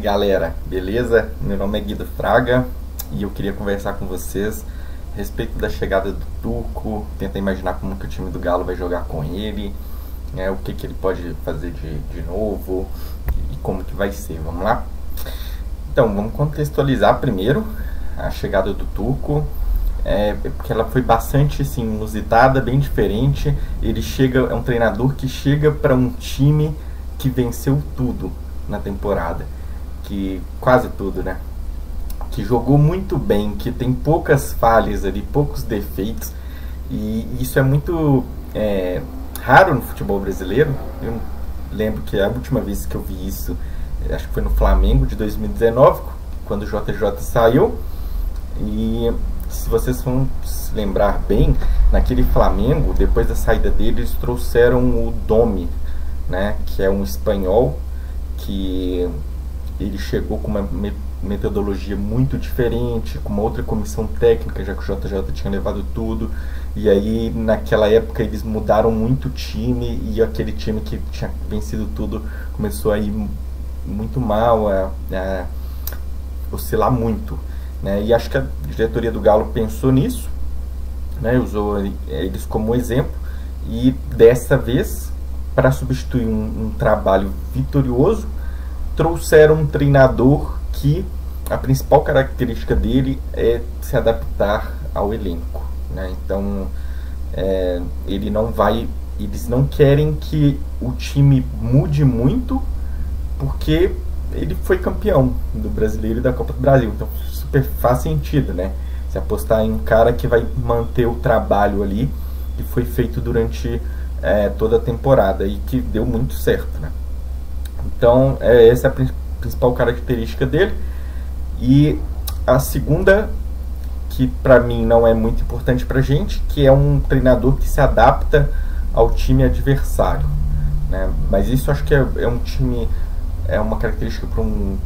galera, beleza? Meu nome é Guido Fraga e eu queria conversar com vocês a respeito da chegada do Turco, tentar imaginar como que o time do Galo vai jogar com ele, né, o que, que ele pode fazer de, de novo e como que vai ser, vamos lá? Então, vamos contextualizar primeiro a chegada do Turco, é, porque ela foi bastante assim, inusitada, bem diferente. Ele chega, é um treinador que chega para um time que venceu tudo na temporada que quase tudo, né? Que jogou muito bem, que tem poucas falhas ali, poucos defeitos, e isso é muito é, raro no futebol brasileiro. Eu lembro que a última vez que eu vi isso, acho que foi no Flamengo de 2019, quando o JJ saiu, e se vocês vão se lembrar bem, naquele Flamengo, depois da saída dele, eles trouxeram o Domi, né, que é um espanhol que ele chegou com uma metodologia muito diferente, com uma outra comissão técnica, já que o JJ tinha levado tudo. E aí, naquela época, eles mudaram muito o time e aquele time que tinha vencido tudo começou a ir muito mal, a, a oscilar muito. Né? E acho que a diretoria do Galo pensou nisso, né? usou eles como exemplo, e dessa vez, para substituir um, um trabalho vitorioso, trouxeram um treinador que a principal característica dele é se adaptar ao elenco. Né? Então, é, ele não vai. Eles não querem que o time mude muito, porque ele foi campeão do brasileiro e da Copa do Brasil. Então, super faz sentido, né? Se apostar em um cara que vai manter o trabalho ali que foi feito durante é, toda a temporada e que deu muito certo, né? Então, é, essa é a principal característica dele. E a segunda, que para mim não é muito importante para gente, que é um treinador que se adapta ao time adversário. Né? Mas isso acho que é, é um time, é uma característica para um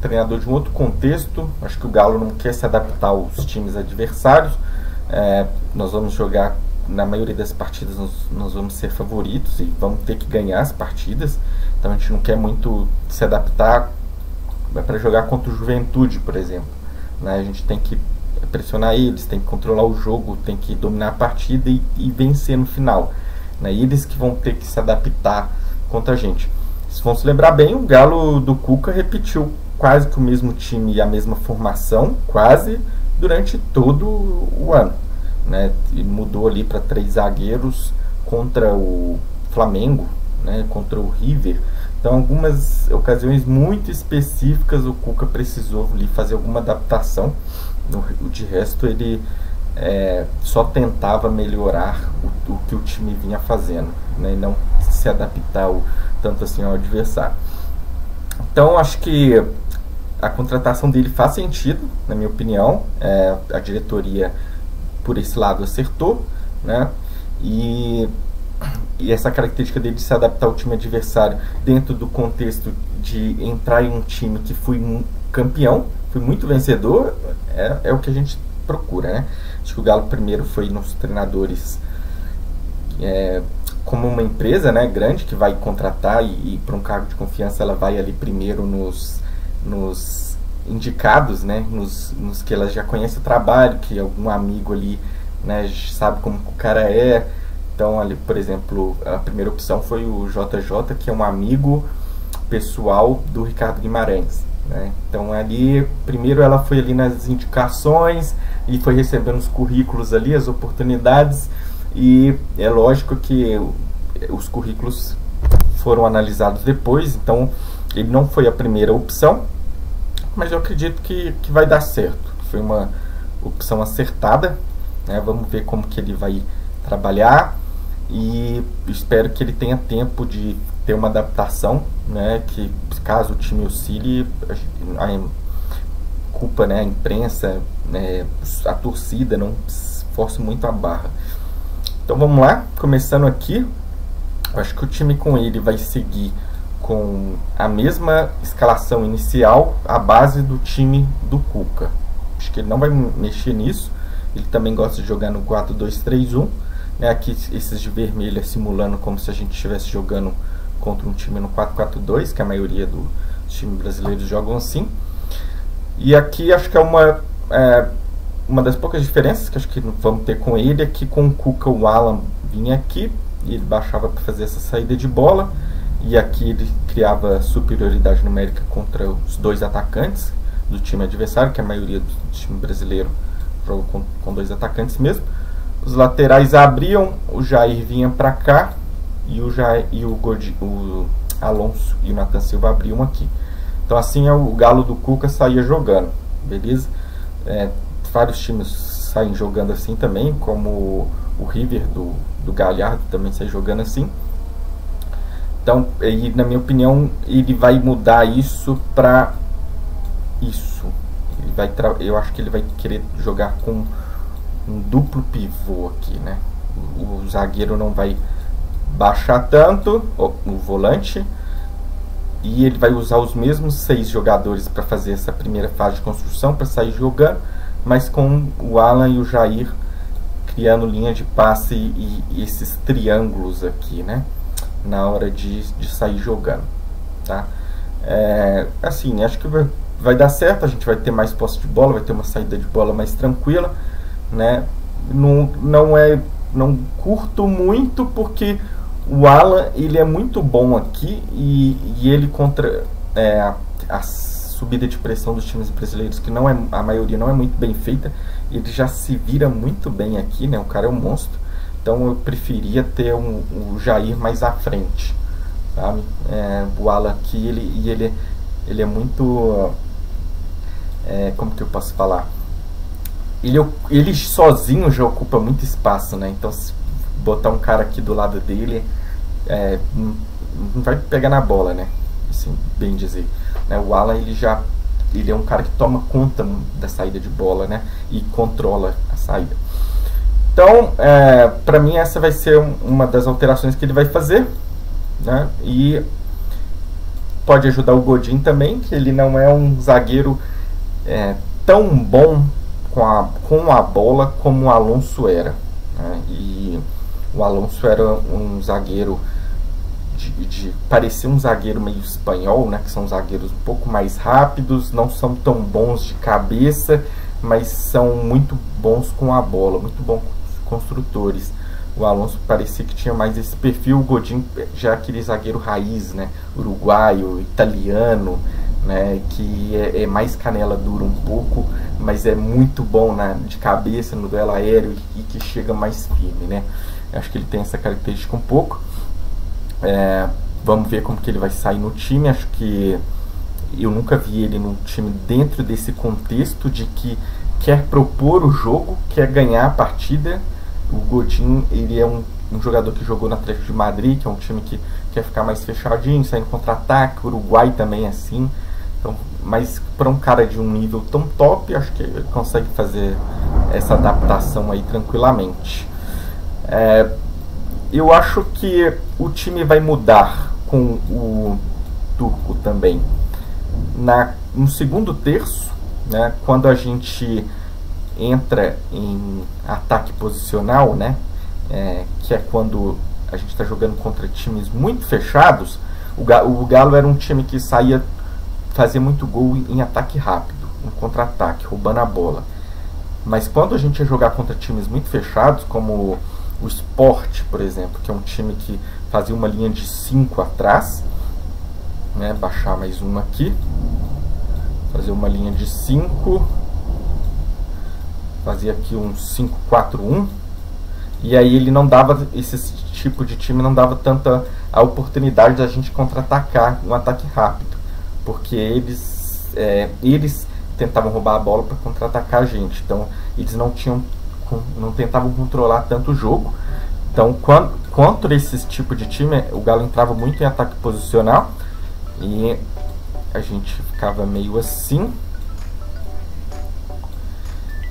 treinador de um outro contexto. Acho que o Galo não quer se adaptar aos times adversários. É, nós vamos jogar na maioria das partidas nós, nós, vamos ser favoritos e vamos ter que ganhar as partidas. Então a gente não quer muito se adaptar para jogar contra o Juventude, por exemplo. Né? A gente tem que pressionar eles, tem que controlar o jogo, tem que dominar a partida e, e vencer no final. Né? Eles que vão ter que se adaptar contra a gente. Se vão se lembrar bem, o Galo do Cuca repetiu quase que o mesmo time e a mesma formação, quase, durante todo o ano né? E mudou ali para três zagueiros contra o Flamengo, né? Contra o River. Então, algumas ocasiões muito específicas o Cuca precisou ali fazer alguma adaptação. De resto, ele é, só tentava melhorar o, o, que o time vinha fazendo, né? E não se adaptar ao, tanto assim ao adversário. Então, acho que a contratação dele faz sentido, na minha opinião. É, a diretoria por esse lado acertou, né? E, e essa característica dele de se adaptar ao time adversário dentro do contexto de entrar em um time que foi um campeão, foi muito vencedor, é, é o que a gente procura, né? Acho que o Galo primeiro foi nos treinadores é, como uma empresa né, grande que vai contratar e, e para um cargo de confiança ela vai ali primeiro nos, nos indicados, né, nos, nos que elas já conhecem o trabalho, que algum amigo ali, né, sabe como o cara é. Então, ali, por exemplo, a primeira opção foi o JJ, que é um amigo pessoal do Ricardo Guimarães. Né? Então, ali, primeiro ela foi ali nas indicações e foi recebendo os currículos ali, as oportunidades. E é lógico que os currículos foram analisados depois, então ele não foi a primeira opção, mas eu acredito que, que vai dar certo. Foi uma opção acertada. Né? Vamos ver como que ele vai trabalhar e espero que ele tenha tempo de ter uma adaptação, né? Que caso o time oscile, a, culpa, né? A imprensa, né? a torcida não force muito a barra. Então vamos lá, começando aqui. Acho que o time com ele vai seguir com a mesma escalação inicial, a base do time do Cuca. Acho que ele não vai mexer nisso. Ele também gosta de jogar no 4-2-3-1. Né? Aqui esses de vermelho é simulando como se a gente estivesse jogando contra um time no 4-4-2, que a maioria do, times brasileiros jogam assim. E aqui acho que é uma, é, uma das poucas diferenças que acho que vamos ter com ele é que com o Cuca o Alan vinha aqui e ele baixava para fazer essa saída de bola. E aqui ele criava superioridade numérica contra os dois atacantes do time adversário, que a maioria do time brasileiro joga com, com dois atacantes mesmo. Os laterais abriam, o Jair vinha para cá e o, Jair, e o, Godi, o Alonso e o Nathan Silva abriam aqui. Então assim é o Galo do Cuca saía jogando, beleza? É, vários times saem jogando assim também, como o River do, do Galhardo também sai jogando assim. Então, e, na minha opinião, ele vai mudar isso para isso. Ele vai eu acho que ele vai querer jogar com um duplo pivô aqui, né? O, o zagueiro não vai baixar tanto o, o volante e ele vai usar os mesmos seis jogadores para fazer essa primeira fase de construção para sair jogando, mas com o Alan e o Jair criando linha de passe e, e esses triângulos aqui, né? Na hora de, de sair jogando, tá? É, assim, acho que vai, vai dar certo, a gente vai ter mais posse de bola, vai ter uma saída de bola mais tranquila, né? Não, não é não curto muito porque o Alan ele é muito bom aqui e, e ele contra é, a, a, subida de pressão dos times brasileiros que não é a maioria não é muito bem feita ele já se vira muito bem aqui né? O cara é um monstro. Então eu preferia ter um, um Jair mais à frente sabe? É, o Alan aqui ele e ele ele é muito é, como que eu posso falar ele, ele sozinho já ocupa muito espaço, né? Então, se botar um cara aqui do lado dele, é, não, vai pegar na bola, né? Assim, bem dizer. Né? O Alan, ele já ele é um cara que toma conta da saída de bola, né? E controla a saída. Então, é, para mim, essa vai ser uma das alterações que ele vai fazer, né? E pode ajudar o Godin também, que ele não é um zagueiro é, tão bom com a, com a bola como o Alonso era. Né? E o Alonso era um zagueiro de, de parecer um zagueiro meio espanhol, né? Que são zagueiros um pouco mais rápidos, não são tão bons de cabeça, mas são muito bons com a bola, muito bons construtores. O Alonso parecia que tinha mais esse perfil, o Godin já aquele zagueiro raiz, né? Uruguaio, italiano, né? Que é, é mais canela dura um pouco, mas é muito bom na, de cabeça no duelo aéreo e, que chega mais firme, né? Acho que ele tem essa característica um pouco. É, vamos ver como que ele vai sair no time. Acho que eu nunca vi ele no time dentro desse contexto de que quer propor o jogo, quer ganhar a partida. O Godin, ele é um, um jogador que jogou na Atlético de Madrid, que é um time que quer ficar mais fechadinho, saindo contra-ataque. O Uruguai também é assim. Então, mas para um cara de um nível tão top, acho que ele consegue fazer essa adaptação aí tranquilamente. É, eu acho que o time vai mudar com o Turco também. Na, no segundo terço, né, quando a gente entra em ataque posicional, né, é, que é quando a gente está jogando contra times muito fechados, o, o Galo era um time que saía fazer muito gol em ataque rápido, em contra-ataque, roubando a bola. Mas quando a gente ia jogar contra times muito fechados, como o Sport, por exemplo, que é um time que fazia uma linha de 5 atrás, né, baixar mais uma aqui, fazer uma linha de 5, fazia aqui um 5-4-1, e aí ele não dava, esse tipo de time não dava tanta a oportunidade da gente contra-atacar um ataque rápido porque eles, é, eles tentavam roubar a bola para contra-atacar a gente. Então, eles não tinham não tentavam controlar tanto o jogo. Então, quando, contra esse tipo de time, o Galo entrava muito em ataque posicional e a gente ficava meio assim.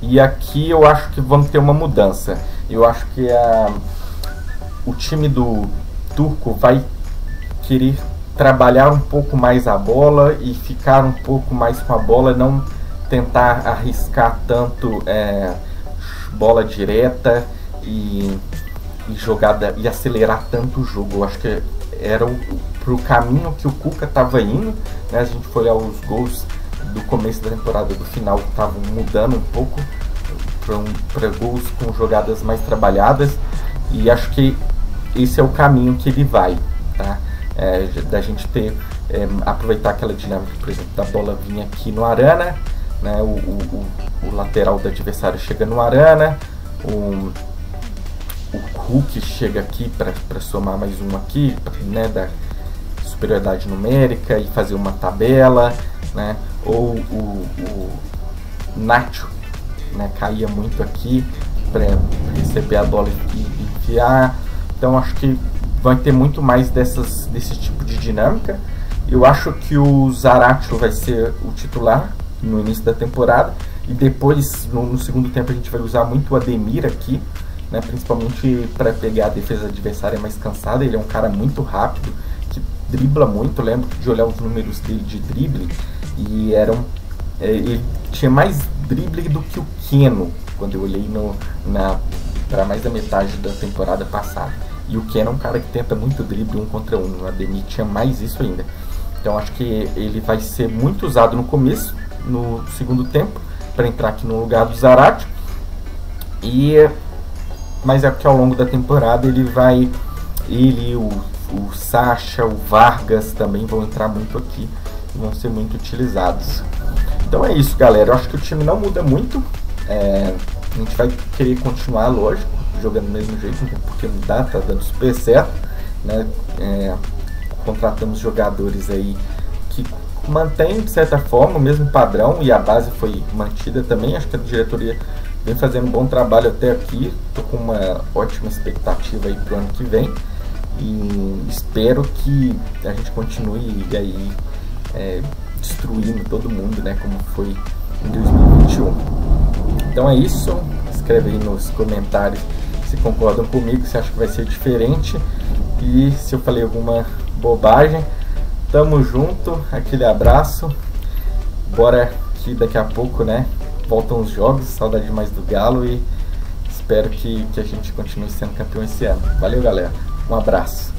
E aqui eu acho que vamos ter uma mudança. Eu acho que a, o time do Turco vai querer trabalhar um pouco mais a bola e ficar um pouco mais com a bola, não tentar arriscar tanto é, bola direta e, e, jogada e acelerar tanto o jogo. Eu acho que era o, caminho que o Cuca estava indo. Né? A gente foi olhar os gols do começo da temporada do final estavam mudando um pouco para gols com jogadas mais trabalhadas e acho que esse é o caminho que ele vai, tá? É, da gente ter é, aproveitar aquela dinâmica, por exemplo, da bola vir aqui no Arana, né? O, o, o, lateral do adversário chega no Arana, o, o Hulk chega aqui para somar mais um aqui, né? Da superioridade numérica e fazer uma tabela, né? Ou o, o Nacho né, caía muito aqui para receber a bola e enfiar. Então acho que vai ter muito mais dessas, desse tipo de dinâmica. Eu acho que o Zaratio vai ser o titular no início da temporada e depois no, no segundo tempo a gente vai usar muito o Ademir aqui, né, principalmente para pegar a defesa adversária mais cansada. Ele é um cara muito rápido que dribla muito. Lembro de olhar os números dele de drible e eram é, ele tinha mais drible do que o Keno quando eu olhei no, na para mais da metade da temporada passada. E o Keno é um cara que tenta muito drible um contra um. O Ademir tinha mais isso ainda. Então acho que ele vai ser muito usado no começo, no segundo tempo, para entrar aqui no lugar do Zarate. E mas é que ao longo da temporada ele vai ele o, o Sacha, o Vargas também vão entrar muito aqui e vão ser muito utilizados. Então é isso, galera. Eu acho que o time não muda muito. É, a gente vai querer continuar, lógico, jogando do mesmo jeito, porque não dá, tá dando super certo. Né? É, contratamos jogadores aí que mantêm, de certa forma, o mesmo padrão e a base foi mantida também. Acho que a diretoria vem fazendo um bom trabalho até aqui. Estou com uma ótima expectativa aí para o ano que vem. E espero que a gente continue aí é, destruindo todo mundo, né? Como foi em 2021. Então é isso. Escreve aí nos comentários se concordam comigo, se acha que vai ser diferente e se eu falei alguma bobagem. Tamo junto, aquele abraço. Bora que daqui a pouco, né? Voltam os jogos, saudade demais do Galo e espero que, que a gente continue sendo campeão esse ano. Valeu, galera. Um abraço.